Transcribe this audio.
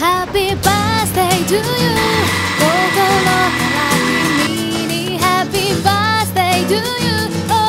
Happy birthday to you. 心から君に Happy birthday to you.